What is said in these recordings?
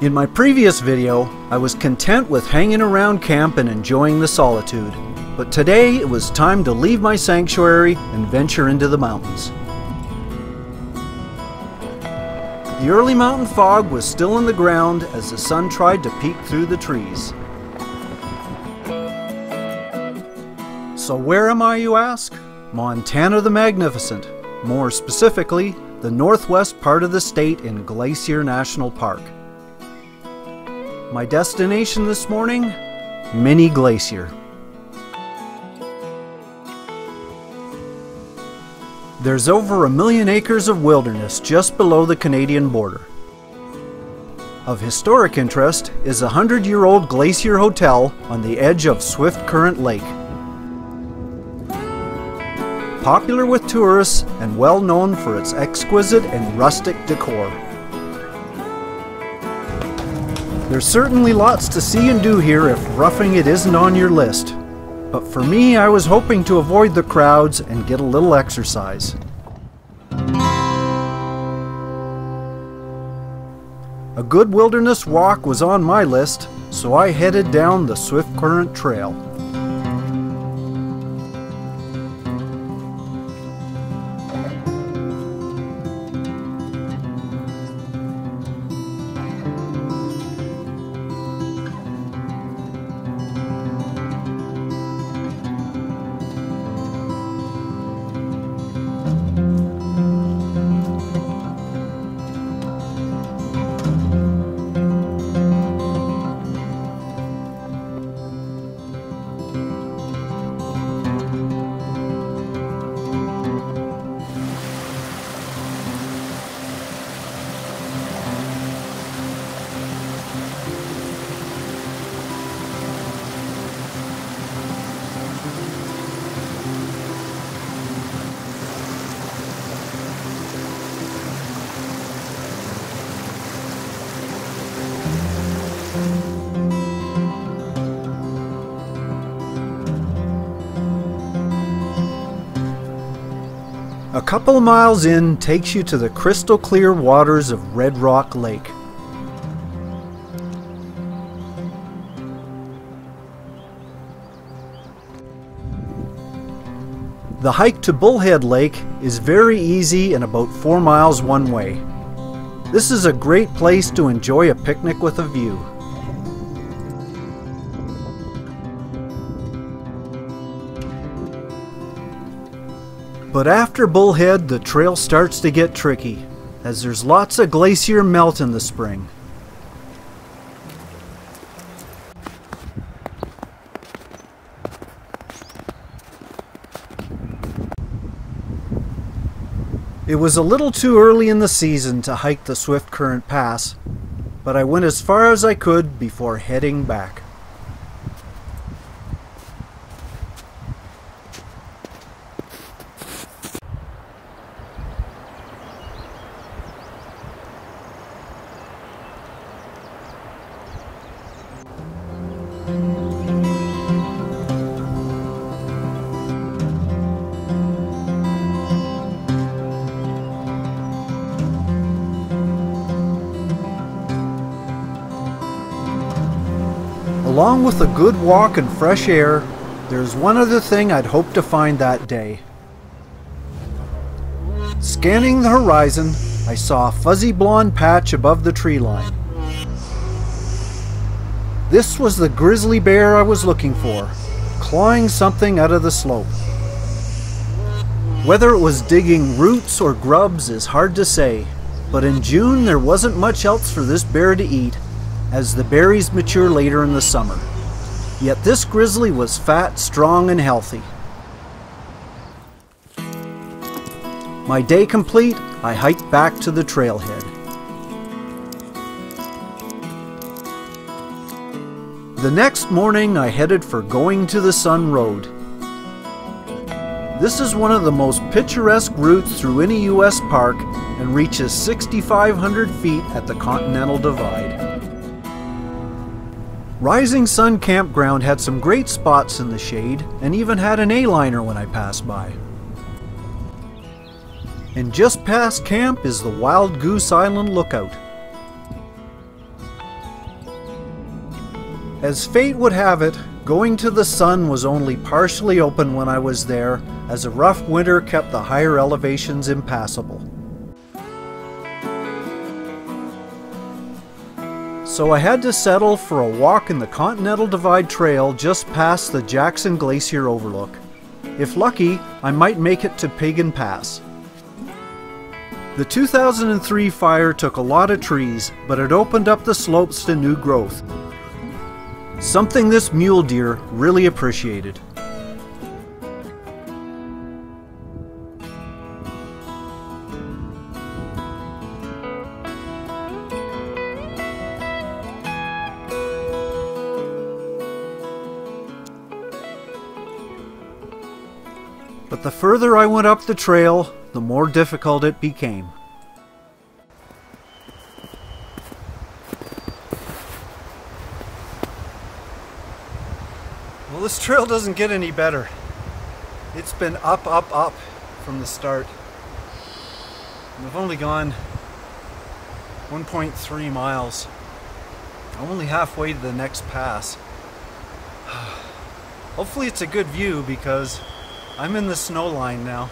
In my previous video, I was content with hanging around camp and enjoying the solitude, but today it was time to leave my sanctuary and venture into the mountains. The early mountain fog was still in the ground as the sun tried to peek through the trees. So where am I, you ask? Montana the Magnificent, more specifically, the northwest part of the state in Glacier National Park. My destination this morning? Many Glacier. There's over a million acres of wilderness just below the Canadian border. Of historic interest is a hundred year old Glacier Hotel on the edge of Swift Current Lake. Popular with tourists and well known for its exquisite and rustic decor. There's certainly lots to see and do here if roughing it isn't on your list. But for me, I was hoping to avoid the crowds and get a little exercise. A good wilderness walk was on my list, so I headed down the Swift Current Trail. Couple miles in takes you to the crystal clear waters of Red Rock Lake. The hike to Bullhead Lake is very easy and about 4 miles one way. This is a great place to enjoy a picnic with a view. But after Bullhead, the trail starts to get tricky, as there's lots of glacier melt in the spring. It was a little too early in the season to hike the Swift Current Pass, but I went as far as I could before heading back. Along with a good walk and fresh air, there's one other thing I'd hoped to find that day. Scanning the horizon, I saw a fuzzy blonde patch above the tree line. This was the grizzly bear I was looking for, clawing something out of the slope. Whether it was digging roots or grubs is hard to say, but in June there wasn't much else for this bear to eat, as the berries mature later in the summer. Yet this grizzly was fat, strong, and healthy. My day complete, I hiked back to the trailhead. The next morning, I headed for Going to the Sun Road. This is one of the most picturesque routes through any U.S. park and reaches 6,500 feet at the Continental Divide. Rising Sun Campground had some great spots in the shade and even had an A-liner when I passed by. And just past camp is the Wild Goose Island Lookout. As fate would have it, going to the sun was only partially open when I was there, as a rough winter kept the higher elevations impassable. So I had to settle for a walk in the Continental Divide Trail just past the Jackson Glacier overlook. If lucky, I might make it to Piegan Pass. The 2003 fire took a lot of trees, but it opened up the slopes to new growth, Something this mule deer really appreciated. But the further I went up the trail, the more difficult it became. Well, this trail doesn't get any better. It's been up, up, up from the start. And I've only gone 1.3 miles. I'm only halfway to the next pass. Hopefully it's a good view because I'm in the snow line now.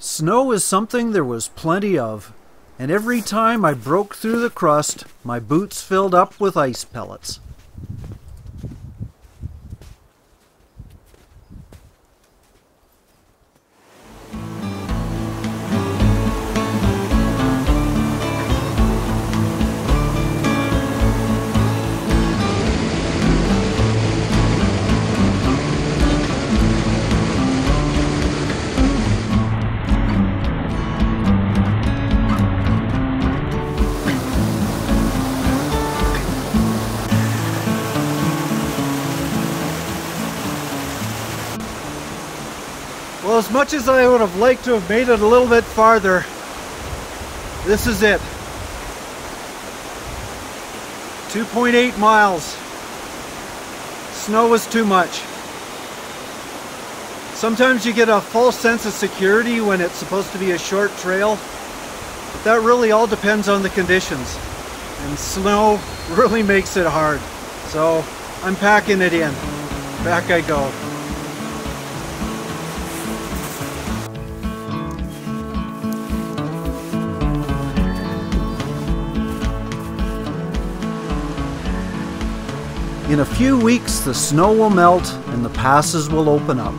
Snow is something there was plenty of and every time I broke through the crust, my boots filled up with ice pellets. Much as I would have liked to have made it a little bit farther, this is it. 2.8 miles. Snow was too much. Sometimes you get a false sense of security when it's supposed to be a short trail. But that really all depends on the conditions. And snow really makes it hard. So I'm packing it in. Back I go. In a few weeks, the snow will melt and the passes will open up.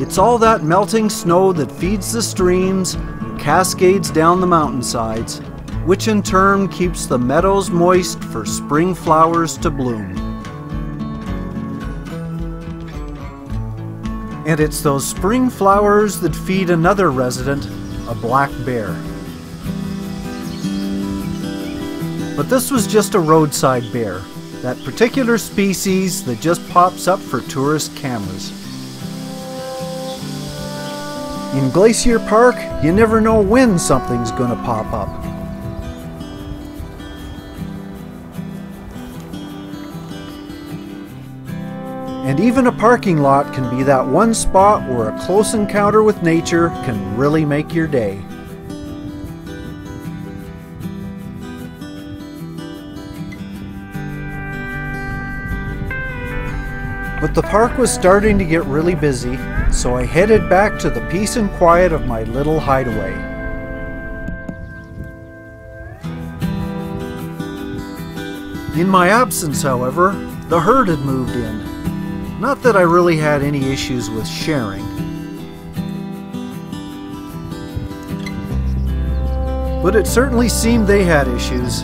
It's all that melting snow that feeds the streams and cascades down the mountainsides, which in turn keeps the meadows moist for spring flowers to bloom. And it's those spring flowers that feed another resident, a black bear. But this was just a roadside bear that particular species that just pops up for tourist cameras. In Glacier Park, you never know when something's going to pop up. And even a parking lot can be that one spot where a close encounter with nature can really make your day. The park was starting to get really busy, so I headed back to the peace and quiet of my little hideaway. In my absence, however, the herd had moved in. Not that I really had any issues with sharing. But it certainly seemed they had issues,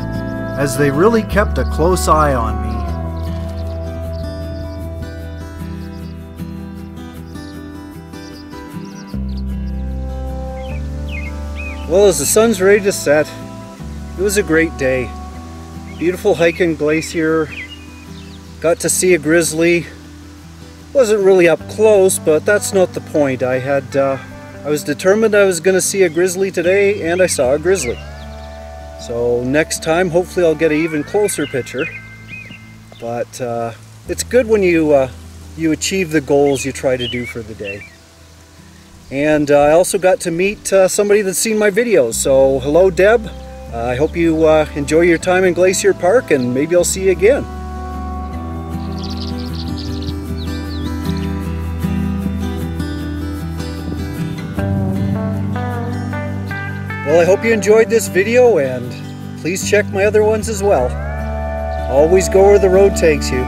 as they really kept a close eye on me. Well, as the sun's ready to set, it was a great day. Beautiful hiking glacier. Got to see a grizzly. Wasn't really up close, but that's not the point. I had, uh, I was determined I was going to see a grizzly today, and I saw a grizzly. So next time, hopefully I'll get an even closer picture. But uh, it's good when you, uh, you achieve the goals you try to do for the day. And uh, I also got to meet uh, somebody that's seen my videos. So hello Deb, Uh, I hope you enjoy your time in Glacier Park and maybe I'll see you again. Well, I hope you enjoyed this video and please check my other ones as well. Always go where the road takes you.